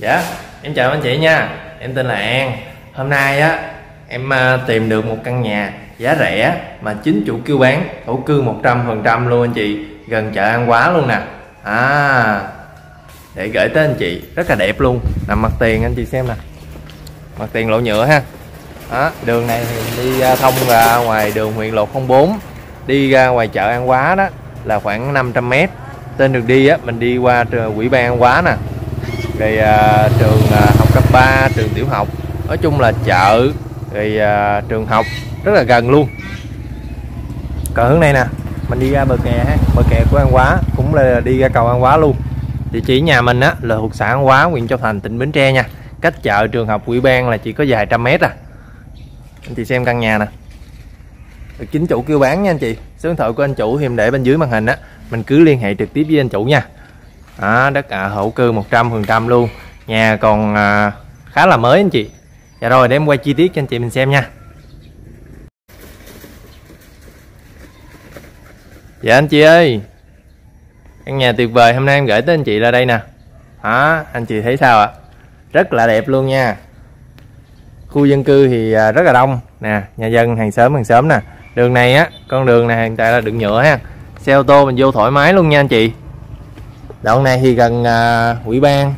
Dạ, em chào anh chị nha. Em tên là An. Hôm nay á, em ờ, tìm được một căn nhà giá rẻ Mà chính chủ kêu bán thổ cư 100% luôn anh chị. Gần chợ An Quá luôn nè. À, để gửi tới anh chị. Rất là đẹp luôn. Nằm mặt tiền anh chị xem nè. Mặt tiền lộ nhựa ha. Đó, Đường này thì đi thông ra ngoài đường huyện lộ 04 Đi ra ngoài chợ An Quá đó Là khoảng 500m Tên đường đi á, mình đi qua quỹ ban An Quá nè rồi à, trường à, học cấp 3 trường tiểu học. Nói chung là chợ rồi à, trường học rất là gần luôn. Còn hướng này nè mình đi ra bờ kè ha. Bờ kè của An quá cũng là đi ra cầu An quá luôn. Địa chỉ nhà mình á là thuộc xã An quá huyện Châu Thành tỉnh Bến Tre nha. Cách chợ trường học quỹ ban là chỉ có vài trăm mét à. Anh chị xem căn nhà nè. Được chính chủ kêu bán nha anh chị. Số điện thoại của anh chủ thì em để bên dưới màn hình á. Mình cứ liên hệ trực tiếp với anh chủ nha đó, đất à, hậu cư 100% luôn. Nhà còn à, khá là mới anh chị. Dạ rồi để em quay chi tiết cho anh chị mình xem nha. Dạ anh chị ơi căn nhà tuyệt vời hôm nay em gửi tới anh chị là đây nè. Đó anh chị thấy sao ạ? Rất là đẹp luôn nha. Khu dân cư thì à, rất là đông nè nhà dân hàng xóm hàng xóm nè. Đường này á con đường này hiện tại là đường nhựa ha. Xe ô tô mình vô thoải mái luôn nha anh chị đoạn này thì gần à, ủy ban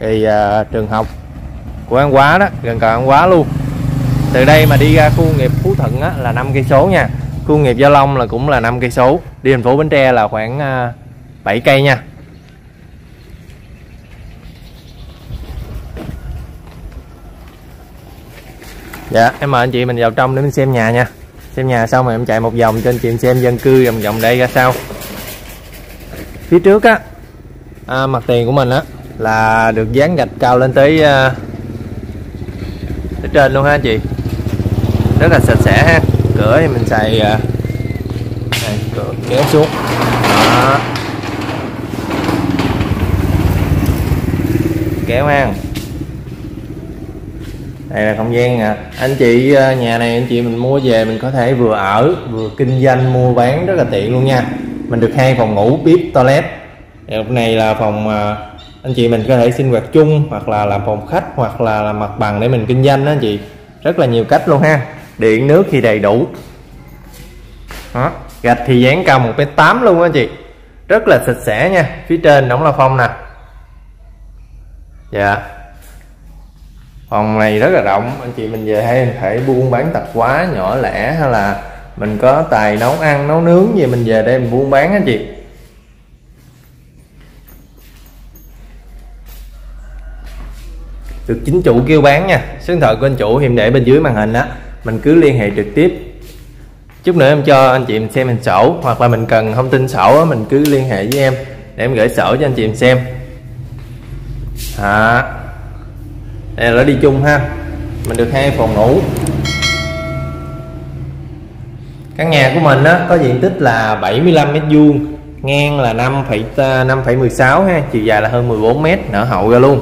thì à, trường học của An Quá đó gần cầu An Quá luôn. Từ đây mà đi ra khu nghiệp Phú Thuận á, là 5 cây số nha. Khu nghiệp Gia Long là cũng là 5 cây số. Đi thành phố Bến Tre là khoảng à, 7 cây nha. Dạ em mời anh chị mình vào trong để mình xem nhà nha. Xem nhà xong rồi em chạy một vòng cho anh chị xem dân cư vòng vòng đây ra sao. Phía trước á à, mặt tiền của mình á là được dán gạch cao lên tới à, tới trên luôn ha anh chị. Rất là sạch sẽ ha. Cửa thì mình xài à, này, cửa kéo xuống. Đó. Kéo ha đây là không gian à. anh chị à, nhà này anh chị mình mua về mình có thể vừa ở vừa kinh doanh mua bán rất là tiện luôn nha. Mình được hai phòng ngủ bếp toilet. Hôm này là phòng à, anh chị mình có thể sinh hoạt chung hoặc là làm phòng khách hoặc là làm mặt bằng để mình kinh doanh đó anh chị. Rất là nhiều cách luôn ha. Điện, nước thì đầy đủ. Đó. gạch thì dán cao một mét tám luôn anh chị. Rất là sạch sẽ nha. Phía trên đóng là phong nè. Dạ. Phòng này rất là rộng. Anh chị mình về hay thể buôn bán tạp quá nhỏ lẻ hay là mình có tài nấu ăn, nấu nướng gì mình về đây mình buôn bán anh chị. Được chính chủ kêu bán nha. Số điện thoại của anh chủ em để bên dưới màn hình á. Mình cứ liên hệ trực tiếp. Chút nữa em cho anh chị mình xem hình sổ hoặc là mình cần thông tin sổ á mình cứ liên hệ với em để em gửi sổ cho anh chị mình xem. À, đây là đi chung ha. Mình được hai phòng ngủ. Căn nhà của mình á có diện tích là 75 mét vuông ngang là 5,5,16 à, ha chiều dài là hơn 14 mét nở hậu ra luôn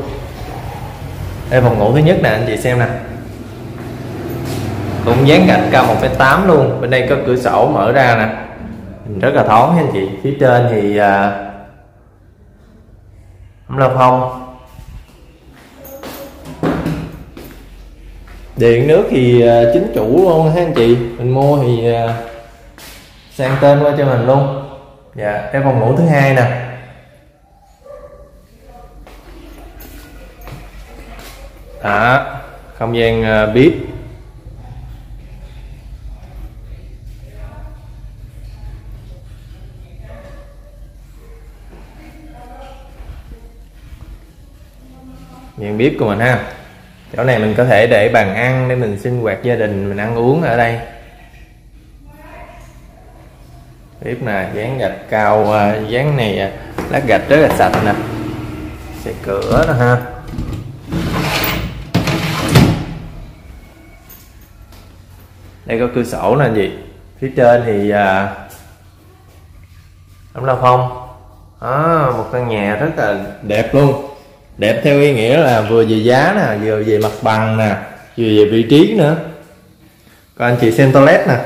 đây phòng ngủ thứ nhất nè anh chị xem nè. Cũng dán gạch cao 1,8 luôn. Bên đây có cửa sổ mở ra nè. Rất là thoáng nha anh chị. Phía trên thì à, ấm la phong điện nước thì à, chính chủ luôn ha anh chị. Mình mua thì à, sang tên qua cho mình luôn. Dạ cái phòng ngủ thứ hai nè. Đó không gian bếp gian bếp của mình ha. Chỗ này mình có thể để bàn ăn để mình sinh hoạt gia đình, mình ăn uống ở đây. Bếp nè dán gạch cao à, dán này à, lát gạch rất là sạch nè. Xe cửa đó ha. Đây có cửa sổ là gì phía trên thì à, ấm la phong. Đó, một căn nhà rất là đẹp luôn. Đẹp theo ý nghĩa là vừa về giá nè vừa về mặt bằng nè vừa về vị trí nữa. Còn anh chị xem toilet nè.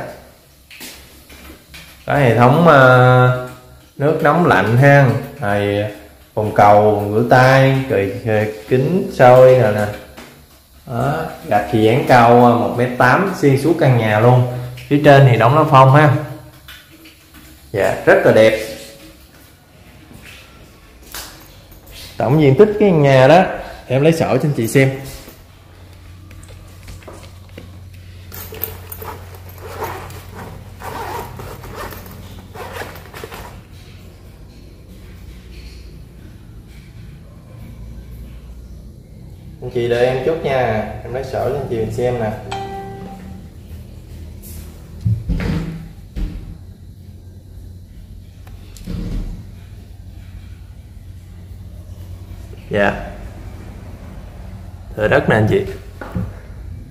Có hệ thống uh, nước nóng lạnh ha. Rồi bồn cầu rửa tay rồi à, kính soi nè nè đó, gạch thì dán cao 1m8 xuyên suốt căn nhà luôn. Phía trên thì đóng lá phong ha. Dạ rất là đẹp. Tổng diện tích cái nhà đó em lấy sổ cho anh chị xem anh chị đợi em chút nha em lấy sổ cho anh chị mình xem nè dạ. Thửa đất nè anh chị.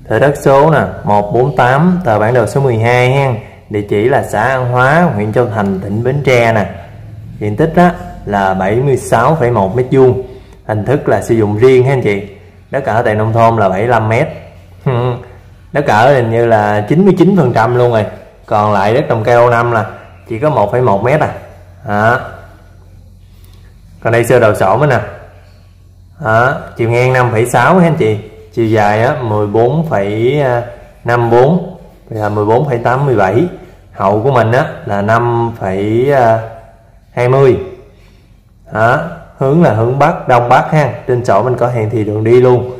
Thửa đất số nè 148 tờ bản đồ số 12 ha. Địa chỉ là xã An Hóa huyện Châu Thành tỉnh Bến Tre nè. Diện tích đó là 76,1 mét vuông. Hình thức là sử dụng riêng ha anh chị. Đất ở tại nông thôn là 75 mét. Ừ. nó cỡ hình như là 99 phần trăm luôn rồi. Còn lại đất trồng cây lâu năm là chỉ có 1,1 mét à. Đó. còn đây sơ đồ sổ mới nè. Đó, chiều ngang 5,6 anh chị? Chiều dài á 14,54 là 14,87 hậu của mình á là 5,20 đó hướng là hướng bắc đông bắc ha. Trên sổ mình có hiển thị đường đi luôn.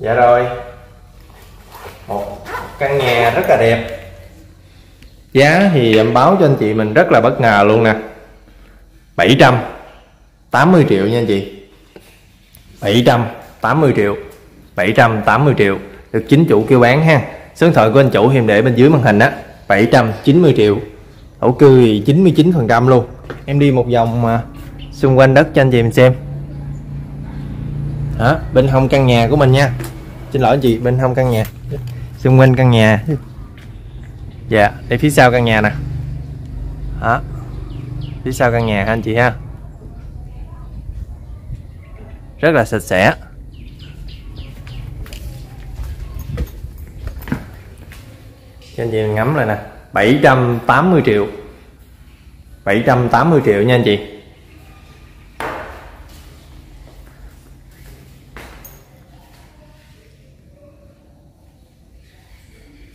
Dạ rồi. Một căn nhà rất là đẹp. Giá thì em báo cho anh chị mình rất là bất ngờ luôn nè. 780 triệu nha anh chị. 780 triệu. 780 triệu. Được chính chủ kêu bán ha. Số điện thoại của anh chủ em để bên dưới màn hình á. 790 triệu. Thổ cư thì 99 phần trăm luôn. Em đi một vòng mà xung quanh đất cho anh chị mình xem hả? Bên hông căn nhà của mình nha. Xin lỗi anh chị, bên hông căn nhà. Xung quanh căn nhà. Dạ đây phía sau căn nhà nè. Đó phía sau căn nhà anh chị ha? Rất là sạch sẽ. Cho anh chị ngắm lại nè. 780 triệu. 780 triệu nha anh chị.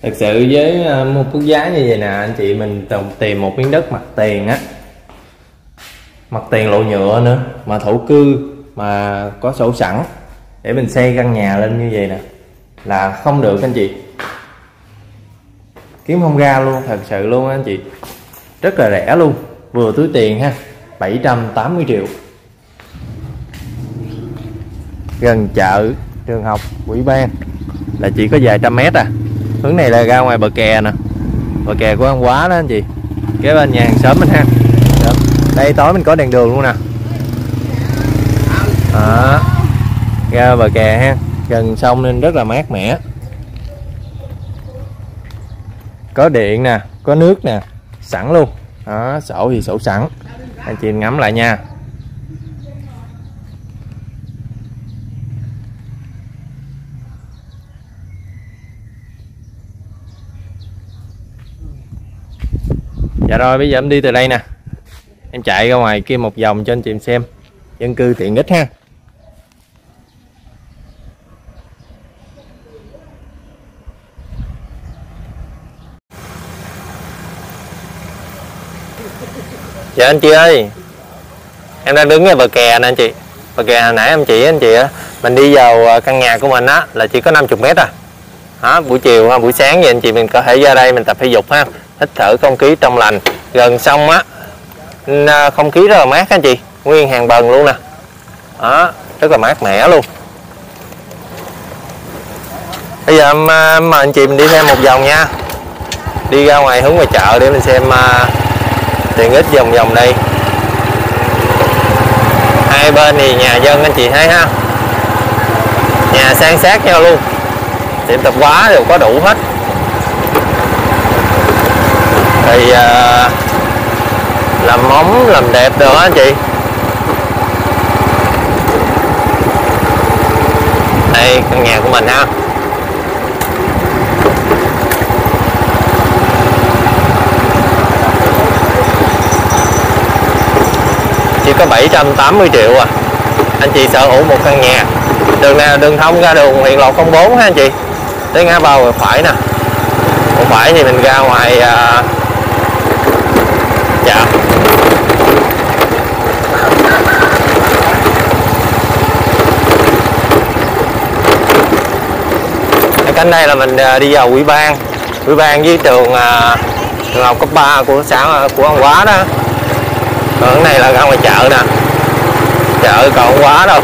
Thực sự với à, một mức giá như vậy nè, anh chị mình tìm một miếng đất mặt tiền á. Mặt tiền lộ nhựa nữa, mà thổ cư, mà có sổ sẵn. Để mình xây căn nhà lên như vậy nè, là không được anh chị. Kiếm không ra luôn, thật sự luôn anh chị. Rất là rẻ luôn, vừa túi tiền ha 780 triệu. Gần chợ, trường học, quỹ ban, là chỉ có vài trăm mét à hướng này là ra ngoài bờ kè nè. Bờ kè của ăn quá đó anh chị. Kế bên nhà hàng xóm mình ha. Đây tối mình có đèn đường luôn nè. Đó. Ra bờ kè ha. Gần sông nên rất là mát mẻ. Có điện nè, có nước nè. Sẵn luôn. Đó, sổ thì sổ sẵn. Anh chị ngắm lại nha. Dạ rồi bây giờ em đi từ đây nè. Em chạy ra ngoài kia một vòng cho anh chị xem. Dân cư tiện ích ha. Dạ anh chị ơi em đang đứng ở bờ kè nè anh chị. Bờ kè hồi nãy em chỉ anh chị á mình đi vào à, căn nhà của mình á là chỉ có 50 mét à. Đó, buổi chiều ha buổi sáng vậy anh chị mình có thể ra đây mình tập thể dục ha hít thở không khí trong lành. Gần sông á không khí rất là mát anh chị. Nguyên hàng bần luôn nè. Đó rất là mát mẻ luôn. Bây giờ em, mời anh chị mình đi thêm một vòng nha. Đi ra ngoài hướng ngoài chợ để mình xem à, tiện ích vòng vòng đây hai bên thì nhà dân anh chị thấy ha. Nhà san sát nhau luôn. Tiệm tạp hóa đều có đủ hết thì à, làm móng làm đẹp được anh chị. Đây căn nhà của mình ha. Chỉ có 780 triệu à. Anh chị sở hữu một căn nhà. Đường nào đường thông ra đường huyện lộ 04 ha anh chị. Tới ngã ba phải nè. Phải thì mình ra ngoài à, dạ. Cánh đây là mình à, đi vào quỹ ban. Quỹ ban với trường à, trường học cấp 3 của xã, của An Quá đó. Còn cái này là ra ngoài chợ nè. Chợ còn quá đâu.